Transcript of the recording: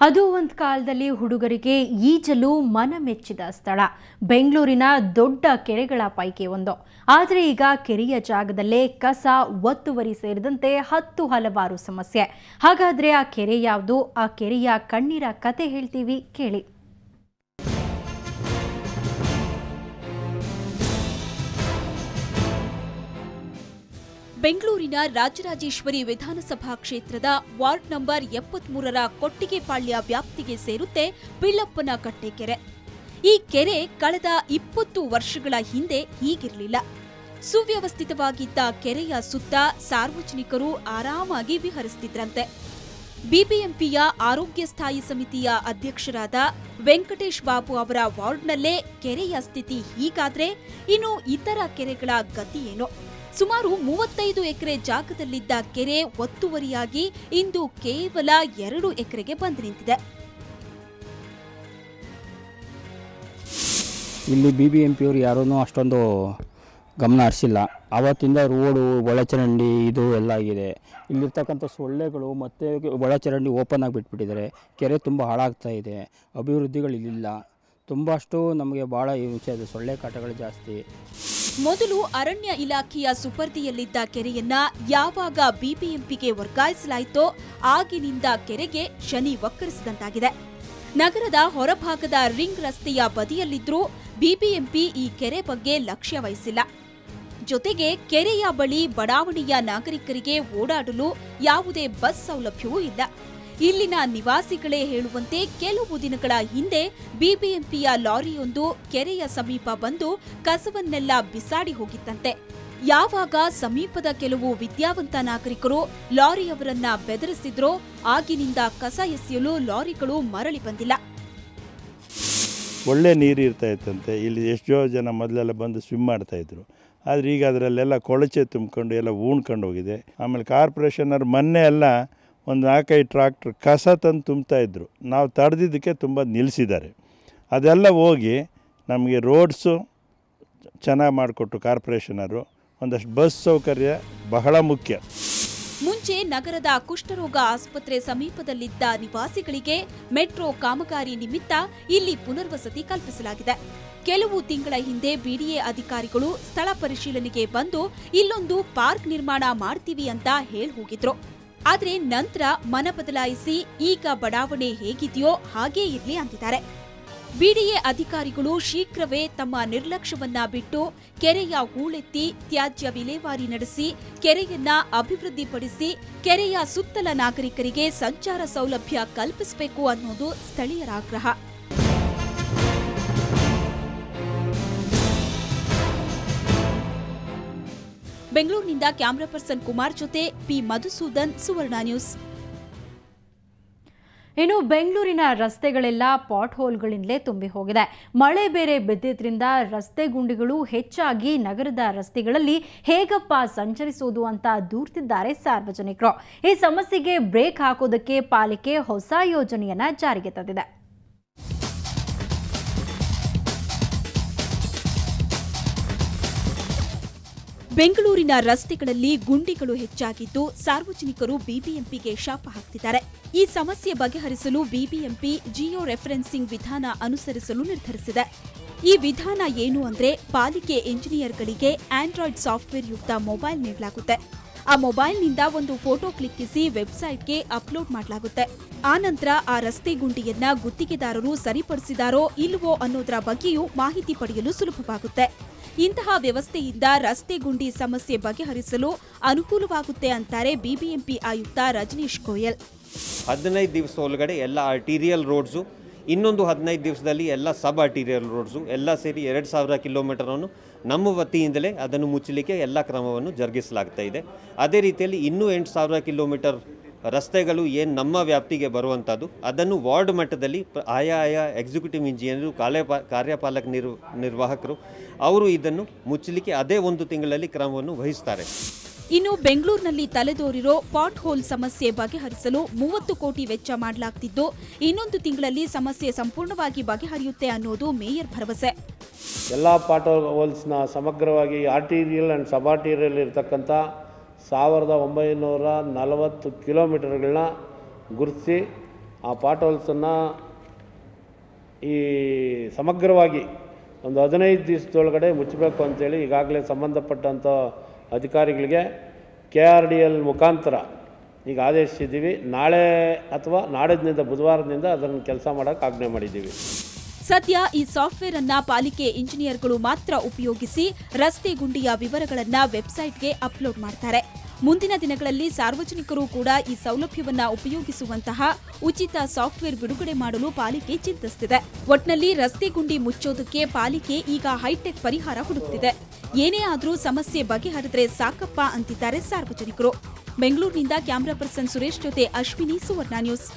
ಅದು ಒಂದು ಕಾಲದಲ್ಲಿ ಹುಡುಗರಿಗೆ ಈಜಲು ಮನ ಮೆಚ್ಚಿದ ಸ್ಥಳ. ಬೆಂಗಳೂರಿನ ದೊಡ್ಡ ಕೆರೆಗಳ ಪೈಕಿ ಒಂದು. ಆದರೆ ಈಗ ಕೆರೆಯ ಜಾಗದಲ್ಲೇ ಕಸ, ಒತ್ತುವರಿ ಸೇರಿದಂತೆ ಹತ್ತು ಹಲವಾರು ಸಮಸ್ಯೆ. ಹಾಗಾದರೆ ಆ ಕೆರೆ ಯಾವುದು? ಆ ಕೆರೆಯ ಕಣ್ಣೀರ ಕತೆ ಹೇಳ್ತೀವಿ, ಕೇಳಿ. ಬೆಂಗಳೂರಿನ ರಾಜರಾಜೇಶ್ವರಿ ವಿಧಾನಸಭಾ ಕ್ಷೇತ್ರದ ವಾರ್ಡ್ ನಂಬರ್ ಎಪ್ಪತ್ಮೂರರ ಕೊಟ್ಟಿಗೆಪಾಳ್ಯ ವ್ಯಾಪ್ತಿಗೆ ಸೇರುತ್ತೆ ಬಿಳ್ಳಪ್ಪನ ಕಟ್ಟೆಕೆರೆ ಈ ಕೆರೆ ಕಳೆದ ಇಪ್ಪತ್ತು ವರ್ಷಗಳ ಹಿಂದೆ ಹೀಗಿರಲಿಲ್ಲ. ಸುವ್ಯವಸ್ಥಿತವಾಗಿದ್ದ ಕೆರೆಯ ಸುತ್ತ ಸಾರ್ವಜನಿಕರು ಆರಾಮಾಗಿ ವಿಹರಿಸುತ್ತಿದ್ರಂತೆ ಬಿಬಿಎಂಪಿಯ ಆರೋಗ್ಯ ಸ್ಥಾಯಿ ಸಮಿತಿಯ ಅಧ್ಯಕ್ಷರಾದ ವೆಂಕಟೇಶ್ ಬಾಬು ಅವರ ವಾರ್ಡ್ನಲ್ಲೇ ಕೆರೆಯ ಸ್ಥಿತಿ ಹೀಗಾದ್ರೆ ಇನ್ನು ಇತರ ಕೆರೆಗಳ ಗತಿ ಏನು? ಸುಮಾರು ಮೂವತ್ತೈದು ಎಕರೆ ಜಾಗದಲ್ಲಿದ್ದ ಕೆರೆ ಒತ್ತುವರಿಯಾಗಿ ಇಂದು ಕೇವಲ ಎರಡು ಎಕರೆಗೆ ಬಂದು ನಿಂತಿದೆ. ಇಲ್ಲಿ ಬಿ ಬಿ ಎಂ ಪಿಯವರು ಯಾರೂ ಅಷ್ಟೊಂದು ಗಮನ ಹರಿಸಿಲ್ಲ. ಆವತ್ತಿಂದ ರೋಡು, ಒಳಚರಂಡಿ ಇದು ಎಲ್ಲ ಆಗಿದೆ. ಇಲ್ಲಿರ್ತಕ್ಕಂಥ ಸೊಳ್ಳೆಗಳು ಮತ್ತು ಒಳಚರಂಡಿ ಓಪನ್ ಆಗಿಬಿಟ್ಬಿಟ್ಟಿದ್ದಾರೆ ಕೆರೆ ತುಂಬ ಹಾಳಾಗ್ತಾ ಇದೆ. ಅಭಿವೃದ್ಧಿಗಳಿಲ್ಲ ತುಂಬ ಅಷ್ಟು ನಮಗೆ ಭಾಳ ಹಿಂಸೆ ಇದೆ ಸೊಳ್ಳೆ ಕಾಟಗಳು ಜಾಸ್ತಿ. ಮೊದಲು ಅರಣ್ಯ ಇಲಾಖೆಯ ಸುಪರ್ದಿಯಲ್ಲಿದ್ದ ಕೆರೆಯನ್ನ ಯಾವಾಗ ಬಿಬಿಎಂಪಿಗೆ ವರ್ಗಾಯಿಸಲಾಯಿತೋ ಆಗಿನಿಂದ ಕೆರೆಗೆ ಶನಿ ಒಕ್ಕರಿಸಿದಂತಾಗಿದೆ ನಗರದ ಹೊರಭಾಗದ ರಿಂಗ್ ರಸ್ತೆಯ ಬದಿಯಲ್ಲಿದ್ದರೂ ಬಿಬಿಎಂಪಿ ಈ ಕೆರೆ ಬಗ್ಗೆ ಲಕ್ಷ್ಯ ವಹಿಸಿಲ್ಲ. ಜೊತೆಗೆ ಕೆರೆಯ ಬಳಿ ಬಡಾವಣೆಯ ನಾಗರಿಕರಿಗೆ ಓಡಾಡಲು ಯಾವುದೇ ಬಸ್ ಸೌಲಭ್ಯವೂ ಇಲ್ಲ. ಇಲ್ಲಿನ ನಿವಾಸಿಗಳೇ ಹೇಳುವಂತೆ ಕೆಲವು ದಿನಗಳ ಹಿಂದೆ ಬಿಬಿಎಂಪಿಯ ಲಾರಿಯೊಂದು ಕೆರೆಯ ಸಮೀಪ ಬಂದು ಕಸವನ್ನೆಲ್ಲ ಬಿಸಾಡಿ ಹೋಗಿತ್ತಂತೆ. ಯಾವಾಗ ಸಮೀಪದ ಕೆಲವು ವಿದ್ಯಾವಂತ ನಾಗರಿಕರು ಲಾರಿಯವರನ್ನ ಬೆದರಿಸಿದ್ರೋ ಆಗಿನಿಂದ ಕಸ ಎಸೆಯಲು ಲಾರಿಗಳು ಮರಳಿ ಬಂದಿಲ್ಲ. ಒಳ್ಳೆ ನೀರು ಇರ್ತಾ ಇತ್ತಂತೆ. ಇಲ್ಲಿ ಎಷ್ಟೋ ಜನ ಮೊದಲೆಲ್ಲ ಬಂದು ಸ್ವಿಮ್ ಮಾಡ್ತಾಯಿದ್ರು ಆದರೆ ಈಗ ಅದರಲ್ಲೆಲ್ಲ ಕೊಳಚೆ ತುಂಬಿಕೊಂಡು ಎಲ್ಲ ಊಣ್ಕೊಂಡು ಹೋಗಿದೆ. ಆಮೇಲೆ ಕಾರ್ಪೊರೇಷನವ್ರು ಮೊನ್ನೆ ಎಲ್ಲ ಒಂದು ನಾಲ್ಕೈದು ಟ್ರಾಕ್ಟ್ರ್ ಕಸ ತಂದು ಇದ್ದರು ನಾವು ತಡೆದಿದ್ದಕ್ಕೆ ತುಂಬ ನಿಲ್ಲಿಸಿದ್ದಾರೆ. ಅದೆಲ್ಲ ಹೋಗಿ ನಮಗೆ ರೋಡ್ಸು ಚೆನ್ನಾಗಿ ಮಾಡಿಕೊಟ್ರು ಕಾರ್ಪೊರೇಷನರು ಒಂದಷ್ಟು ಬಸ್ ಸೌಕರ್ಯ ಬಹಳ ಮುಖ್ಯ. ಮುಂಚೆ ನಗರದ ಕುಷ್ಠರೋಗ ಆಸ್ಪತ್ರೆ ಸಮೀಪದಲ್ಲಿದ್ದ ನಿವಾಸಿಗಳಿಗೆ ಮೆಟ್ರೋ ಕಾಮಗಾರಿ ನಿಮಿತ್ತ ಇಲ್ಲಿ ಪುನರ್ವಸತಿ ಕಲ್ಪಿಸಲಾಗಿದೆ. ಕೆಲವು ತಿಂಗಳ ಹಿಂದೆ ಬಿಡಿಎ ಅಧಿಕಾರಿಗಳು ಸ್ಥಳ ಪರಿಶೀಲನೆಗೆ ಬಂದು ಇಲ್ಲೊಂದು ಪಾರ್ಕ್ ನಿರ್ಮಾಣ ಮಾಡ್ತೀವಿ ಅಂತ ಹೇಳಿ ಹೋಗಿದ್ರು. ಆದ್ರೆ ನಂತರ ಮನ ಬದಲಾಯಿಸಿ ಈಗ ಬಡಾವಣೆ ಹೇಗಿದೆಯೋ ಹಾಗೇ ಇರಲಿ ಅಂತಿದ್ದಾರೆ. ಬಿಡಿಎ ಅಧಿಕಾರಿಗಳು ಶೀಘ್ರವೇ ತಮ್ಮ ನಿರ್ಲಕ್ಷ್ಯವನ್ನ ಬಿಟ್ಟು ಕೆರೆಯ ಹೂಳೆತ್ತಿ ತ್ಯಾಜ್ಯ ವಿಲೇವಾರಿ ನಡೆಸಿ, ಕೆರೆಯನ್ನ ಅಭಿವೃದ್ಧಿಪಡಿಸಿ, ಕೆರೆಯ ಸುತ್ತಲ ನಾಗರಿಕರಿಗೆ ಸಂಚಾರ ಸೌಲಭ್ಯ ಕಲ್ಪಿಸಬೇಕು ಅನ್ನೋದು ಸ್ಥಳೀಯರ ಆಗ್ರಹ. ಬೆಂಗಳೂರಿನಿಂದ ಕ್ಯಾಮರಾ ಪರ್ಸನ್ ಕುಮಾರ್ ಜೊತೆ ಪಿ ಮಧುಸೂದನ್, ಸುವರ್ಣ ನ್ಯೂಸ್. ಇನ್ನು ಬೆಂಗಳೂರಿನ ರಸ್ತೆಗಳೆಲ್ಲ ಪಾಟ್ ಹೋಲ್ಗಳಿಂದಲೇ ತುಂಬಿ ಹೋಗಿದೆ. ಮಳೆ ಬೇರೆ ಬಿದ್ದಿದ್ರಿಂದ ರಸ್ತೆ ಗುಂಡಿಗಳು ಹೆಚ್ಚಾಗಿ ನಗರದ ರಸ್ತೆಗಳಲ್ಲಿ ಹೇಗಪ್ಪ ಸಂಚರಿಸೋದು ಅಂತ ದೂರ್ತಿದ್ದಾರೆ ಸಾರ್ವಜನಿಕರು. ಈ ಸಮಸ್ಯೆಗೆ ಬ್ರೇಕ್ ಹಾಕೋದಕ್ಕೆ ಪಾಲಿಕೆ ಹೊಸ ಯೋಜನೆಯನ್ನ ಜಾರಿಗೆ ತಂದಿದೆ. ಬೆಂಗಳೂರಿನ ರಸ್ತೆಗಳಲ್ಲಿ ಗುಂಡಿಗಳು ಹೆಚ್ಚಾಗಿದ್ದು ಸಾರ್ವಜನಿಕರು ಬಿಬಿಎಂಪಿಗೆ ಶಾಪ ಹಾಕ್ತಿದ್ದಾರೆ. ಈ ಸಮಸ್ಯೆ ಬಗೆಹರಿಸಲು ಬಿಬಿಎಂಪಿ ಜಿಯೋ ರೆಫರೆನ್ಸಿಂಗ್ ವಿಧಾನ ಅನುಸರಿಸಲು ನಿರ್ಧರಿಸಿದೆ. ಈ ವಿಧಾನ ಏನು ಅಂದ್ರೆ ಪಾಲಿಕೆ ಎಂಜಿನಿಯರ್ಗಳಿಗೆ ಆಂಡ್ರಾಯ್ಡ್ ಸಾಫ್ಟ್ವೇರ್ ಯುಕ್ತ ಮೊಬೈಲ್ ನೀಡಲಾಗುತ್ತೆ. ಆ ಮೊಬೈಲ್ನಿಂದ ಒಂದು ಫೋಟೋ ಕ್ಲಿಕ್ಕಿಸಿ ವೆಬ್ಸೈಟ್ಗೆ ಅಪ್ಲೋಡ್ ಮಾಡಲಾಗುತ್ತೆ. ನಂತರ ಆ ರಸ್ತೆ ಗುಂಡಿಯನ್ನ ಗುತ್ತಿಗೆದಾರರು ಸರಿಪಡಿಸಿದಾರೋ ಇಲ್ಲವೋ ಅನ್ನೋದರ ಬಗ್ಗೆಯೂ ಮಾಹಿತಿ ಪಡೆಯಲು ಸುಲಭವಾಗುತ್ತೆ. ಇಂತಹ ವ್ಯವಸ್ಥೆಯಿಂದ ರಸ್ತೆ ಗುಂಡಿ ಸಮಸ್ಯೆ ಬಗೆಹರಿಸಲು ಅನುಕೂಲವಾಗುತ್ತೆ ಅಂತಾರೆ ಬಿಬಿಎಂಪಿ ಆಯುಕ್ತ ರಜನೀಶ್ ಗೋಯಲ್. ಹದಿನೈದು ದಿವಸ ಒಳಗಡೆ ಎಲ್ಲ ಆರ್ಟೀರಿಯಲ್ ರೋಡ್ಸು, ಇನ್ನೊಂದು ಹದಿನೈದು ದಿವಸದಲ್ಲಿ ಎಲ್ಲ ಸಬ್ ಆರ್ಟೀರಿಯಲ್ ರೋಡ್ಸು, ಎಲ್ಲ ಸೇರಿ ಎರಡು ಸಾವಿರ ಕಿಲೋಮೀಟರನ್ನು ನಮ್ಮ ವತಿಯಿಂದಲೇ ಅದನ್ನು ಮುಚ್ಚಲಿಕ್ಕೆ ಎಲ್ಲ ಕ್ರಮವನ್ನು ಜರುಗಿಸಲಾಗ್ತಾ ಇದೆ. ಅದೇ ರೀತಿಯಲ್ಲಿ ಇನ್ನೂ ಎಂಟು ಸಾವಿರ ಕಿಲೋಮೀಟರ್ ರಸ್ತೆಗಳು ಏನು ನಮ್ಮ ವ್ಯಾಪ್ತಿಗೆ ಬರುವಂಥದ್ದು ಅದನ್ನು ವಾರ್ಡ್ ಮಟ್ಟದಲ್ಲಿ ಆಯಾ ಆಯಾ ಎಕ್ಸಿಕ್ಯೂಟಿವ್ ಇಂಜಿನಿಯರು ಕಾರ್ಯಪಾ ಕಾರ್ಯಪಾಲಕ ನಿರ್ ನಿರ್ವಾಹಕರು, ಅವರು ಇದನ್ನು ಮುಚ್ಚಲಿಕ್ಕೆ ಅದೇ ಒಂದು ತಿಂಗಳಲ್ಲಿ ಕ್ರಮವನ್ನು ವಹಿಸ್ತಾರೆ. ಇನ್ನು ಬೆಂಗಳೂರಿನಲ್ಲಿ ತಲೆದೋರಿರೋ ಪಾಟ್ ಹೋಲ್ ಸಮಸ್ಯೆ ಬಗೆಹರಿಸಲು ಮೂವತ್ತು ಕೋಟಿ ವೆಚ್ಚ ಮಾಡಲಾಗ್ತಿದ್ದು, ಇನ್ನೊಂದು ತಿಂಗಳಲ್ಲಿ ಸಮಸ್ಯೆ ಸಂಪೂರ್ಣವಾಗಿ ಬಗೆಹರಿಯುತ್ತೆ ಅನ್ನೋದು ಮೇಯರ್ ಭರವಸೆ. ಎಲ್ಲ ಪಾಟ್ ಹೋಲ್ಸ್ನ ಸಮಗ್ರವಾಗಿ ಆರ್ಟೀರಿಯಲ್ ಆ್ಯಂಡ್ ಸಬಾರ್ಟೀರಿಯಲ್ ಇರ್ತಕ್ಕಂಥ ಸಾವಿರದ ಒಂಬೈನೂರ ನಲವತ್ತು ಕಿಲೋಮೀಟರ್ಗಳನ್ನ ಗುರುತಿಸಿ ಆ ಪಾಟ್ ಹೋಲ್ಸನ್ನು ಈ ಸಮಗ್ರವಾಗಿ ಒಂದು ಹದಿನೈದು ದಿವಸದೊಳಗಡೆ ಮುಚ್ಚಬೇಕು ಅಂತೇಳಿ ಈಗಾಗಲೇ ಸಂಬಂಧಪಟ್ಟಂಥ ಅಧಿಕಾರಿಗಳಿಗೆ ಕೆ ಆರ್ ಡಿ ಎಲ್ ಮುಖಾಂತರ ಈಗ ಆದೇಶಿಸಿದ್ದೀವಿ. ನಾಳೆ ಅಥವಾ ನಾಡಿದ್ದಿಂದ ಬುಧವಾರದಿಂದ ಅದನ್ನು ಕೆಲಸ ಮಾಡೋಕ್ಕೆ ಆಜ್ಞೆ ಮಾಡಿದ್ದೀವಿ. ಸದ್ಯ ಈ ಸಾಫ್ಟ್ವೇರ್ ಅನ್ನ ಪಾಲಿಕೆ ಇಂಜಿನಿಯರ್ಗಳು ಮಾತ್ರ ಉಪಯೋಗಿಸಿ ರಸ್ತೆ ಗುಂಡಿಯ ವಿವರಗಳನ್ನ ವೆಬ್ಸೈಟ್ಗೆ ಅಪ್ಲೋಡ್ ಮಾಡ್ತಾರೆ. ಮುಂದಿನ ದಿನಗಳಲ್ಲಿ ಸಾರ್ವಜನಿಕರು ಕೂಡ ಈ ಸೌಲಭ್ಯವನ್ನ ಉಪಯೋಗಿಸುವಂತಹ ಉಚಿತ ಸಾಫ್ಟ್ವೇರ್ ಬಿಡುಗಡೆ ಮಾಡಲು ಪಾಲಿಕೆ ಚಿಂತಿಸುತ್ತಿದೆ ಒಟ್ನಲ್ಲಿ ರಸ್ತೆ ಗುಂಡಿ ಮುಚ್ಚೋದಕ್ಕೆ ಪಾಲಿಕೆ ಈಗ ಹೈಟೆಕ್ ಪರಿಹಾರ ಹುಡುಕ್ತಿದೆ. ಏನೇ ಆದ್ರೂ ಸಮಸ್ಯೆ ಬಗೆಹರಿದ್ರೆ ಸಾಕಪ್ಪ ಅಂತಿದ್ದಾರೆ ಸಾರ್ವಜನಿಕರು. ಬೆಂಗಳೂರಿನಿಂದ ಕ್ಯಾಮರಾ ಪರ್ಸನ್ ಸುರೇಶ್ ಜೊತೆ ಅಶ್ವಿನಿ ಸುವರ್ಣ ನ್ಯೂಸ್.